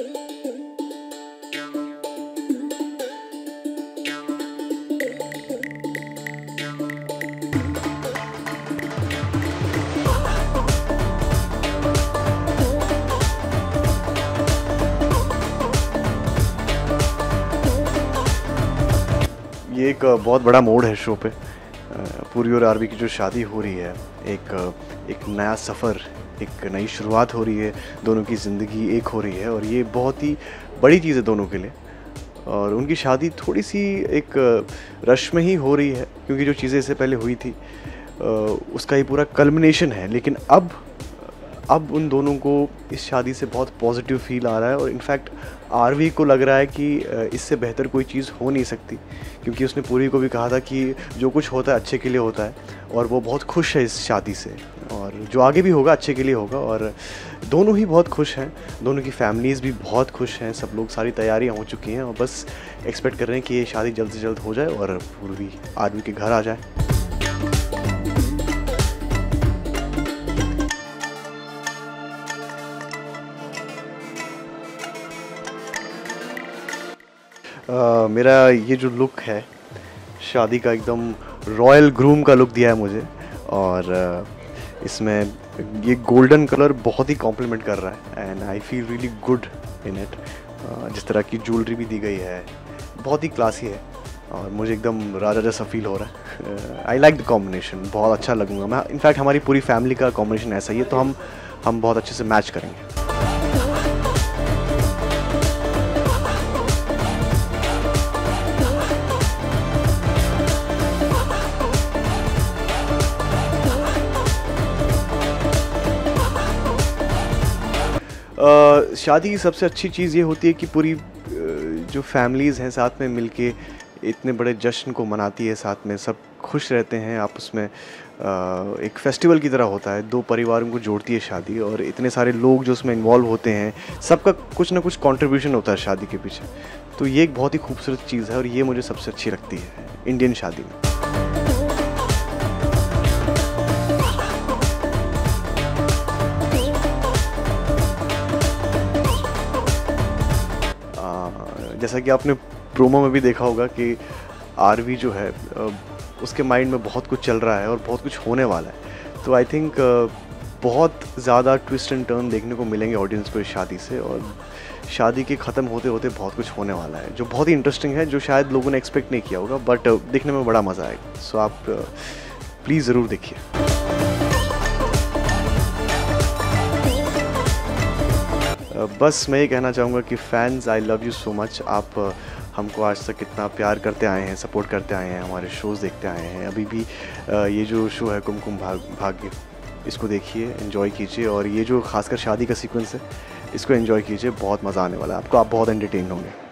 ये एक बहुत बड़ा मोड़ है शो पे। पूरी और आरवी की जो शादी हो रही है, एक एक नया सफ़र एक नई शुरुआत हो रही है, दोनों की ज़िंदगी एक हो रही है और ये बहुत ही बड़ी चीज़ है दोनों के लिए। और उनकी शादी थोड़ी सी एक रश में ही हो रही है, क्योंकि जो चीज़ें इससे पहले हुई थी उसका ये पूरा कल्मिनेशन है, लेकिन अब अब उन दोनों को इस शादी से बहुत पॉजिटिव फील आ रहा है और इनफैक्ट आरवी को लग रहा है कि इससे बेहतर कोई चीज़ हो नहीं सकती। क्योंकि उसने पूरी को भी कहा था कि जो कुछ होता है अच्छे के लिए होता है और वो बहुत खुश है इस शादी से। और जो आगे भी होगा, अच्छे के लिए होगा और दोनों ही बहुत खुश हैं। दोनों की फैमिलीज़ भी बहुत खुश हैं। सब लोग सारी तैयारियाँ हो चुकी हैं और बस एक्सपेक्ट कर रहे हैं कि ये शादी जल्द से जल्द हो जाए और पूर्वी आदमी के घर आ जाए। मेरा ये जो लुक है, शादी का एकदम रॉयल ग्रूम का लुक दिया है मुझे और इसमें ये गोल्डन कलर बहुत ही कॉम्प्लीमेंट कर रहा है and I feel really good in it जिस तरह की ज्वेलरी भी दी गई है, बहुत ही क्लासी है और मुझे एकदम राजा जैसा फील हो रहा है। आई लाइक द कॉम्बिनेशन बहुत अच्छा लगूँगा। मैं इनफैक्ट हमारी पूरी फैमिली का कॉम्बिनेशन ऐसा ही है तो हम हम बहुत अच्छे से मैच करेंगे। शादी की सबसे अच्छी चीज़ ये होती है कि पूरी जो फैमिलीज़ हैं साथ में मिलके इतने बड़े जश्न को मनाती है साथ में, सब खुश रहते हैं आपस में एक फेस्टिवल की तरह होता है, दो परिवारों को जोड़ती है शादी और इतने सारे लोग जो उसमें इन्वॉल्व होते हैं, सबका कुछ ना कुछ कंट्रीब्यूशन होता है शादी के पीछे। तो ये एक बहुत ही खूबसूरत चीज़ है और ये मुझे सबसे अच्छी लगती है इंडियन शादी में। जैसा कि आपने प्रोमो में भी देखा होगा कि आरवी जो है उसके माइंड में बहुत कुछ चल रहा है और बहुत कुछ होने वाला है। तो आई थिंक बहुत ज़्यादा ट्विस्ट एंड टर्न देखने को मिलेंगे ऑडियंस को इस शादी से और शादी के ख़त्म होते होते बहुत कुछ होने वाला है, जो बहुत ही इंटरेस्टिंग है, जो शायद लोगों ने एक्सपेक्ट नहीं किया होगा बट देखने में बड़ा मज़ा आएगा। सो आप प्लीज़ ज़रूर देखिए। बस मैं ये कहना चाहूँगा कि fans I love you so much आप हमको आज तक कितना प्यार करते आए हैं सपोर्ट करते आए हैं, हमारे शोज़ देखते आए हैं। अभी भी ये जो शो है कुमकुम भाग, भाग्य, इसको देखिए इन्जॉय कीजिए। और ये जो खासकर शादी का सीक्वेंस है, इसको इन्जॉय कीजिए, बहुत मज़ा आने वाला है आपको। आप बहुत एंटरटेन होंगे।